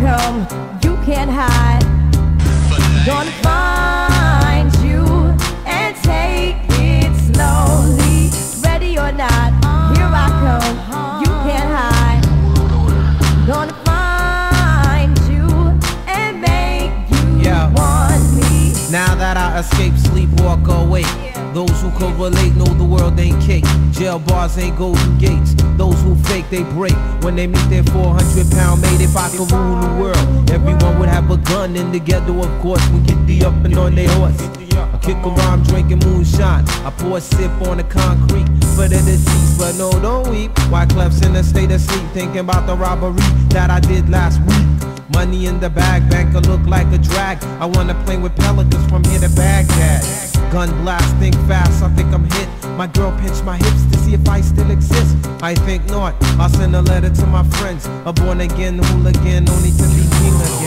not, here I come. You can't hide. Gonna find you and take it slowly. Ready or not, here I come. You can't hide. Gonna find you and make you Yeah. want me. Now that I escape, sleep, walk awake. Those who correlate know the world ain't cake. Jail bars ain't golden gates. Those who fake, they break. When they meet their 400 pound mate, if I could rule the world, everyone would have a gun. And together, of course, we get the up and on their horse. I kick around drinking moonshine. I pour a sip on the concrete for the deceased, but no, don't weep. Why Clef's in a state of sleep, thinking about the robbery that I did last week. Money in the bag, banker look like a drag. I wanna play with pelicans from here to Baghdad. Gun blast, think fast, I think I'm hit. My girl pinched my hips to see if I still exist. I think not. I'll send a letter to my friends. A born again hooligan, only to be king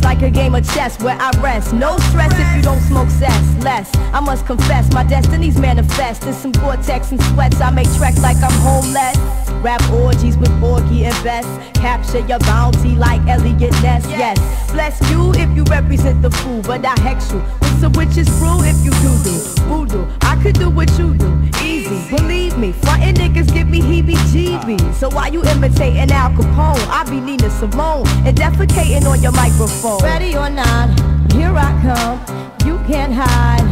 enemies like a game of chess where I rest. No stress if you don't smoke cess. Less, I must confess, my destiny's manifest in some vortex and sweats. I make tracks like I'm homeless. Rap orgies with Porgy and Bess. Capture your bounty like Eliot Ness. Yes, bless you if you represent the fool, but I hex you with some witch's brew if you do do voodoo. I could do what you do, easy. Believe me, frontin' niggas give me heebie-jeebies. So why you imitating Al Capone? I be Nina Simone and defecating on your microphone. Ready or not, here I come. You can't hide.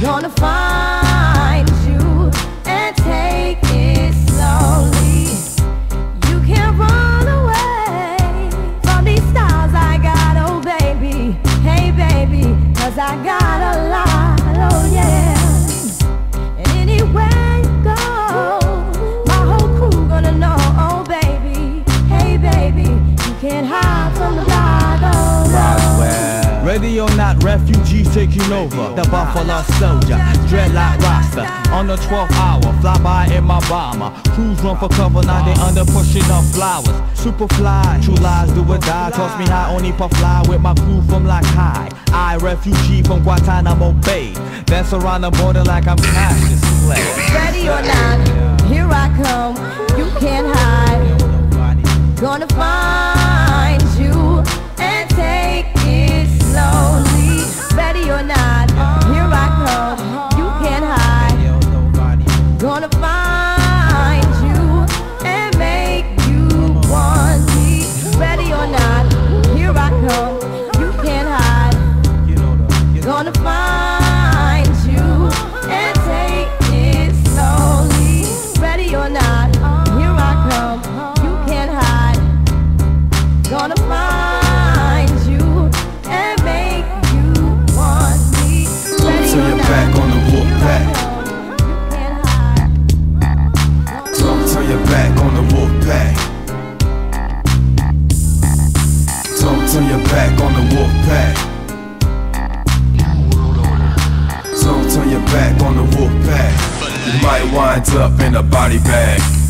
Gonna find you and take it slowly. You can't run away from these stars I got, oh baby. Hey baby, cause I got Ready not, refugees taking over. The Buffalo Soldier, dreadlock roster. On the 12th hour, fly by in my bomber. Crews run for cover, now they under pushing up flowers. Super fly, true lies do or die. Toss me high, only puff fly with my crew from like high. I, refugee from Guantanamo Bay. Dance around the border like I'm Clay. Ready or not, here I come. You can't hide. Gonna find back on the wolf pack. Might wind up in a body bag.